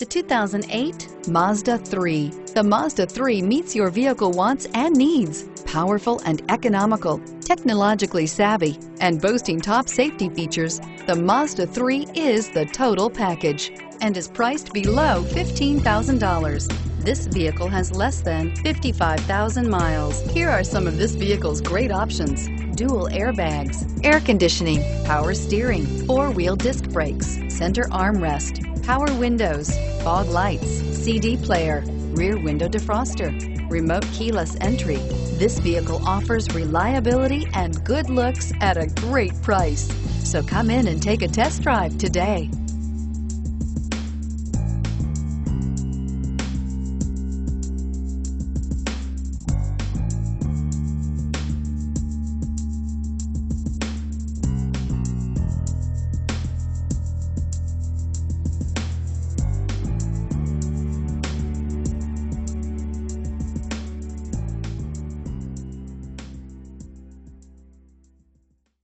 The 2008 Mazda 3. The Mazda 3 meets your vehicle wants and needs. Powerful and economical, technologically savvy, and boasting top safety features, the Mazda 3 is the total package and is priced below $15,000. This vehicle has less than 55,000 miles. Here are some of this vehicle's great options. Dual airbags, air conditioning, power steering, four-wheel disc brakes, center armrest, power windows, fog lights, CD player, rear window defroster, remote keyless entry. This vehicle offers reliability and good looks at a great price. So come in and take a test drive today.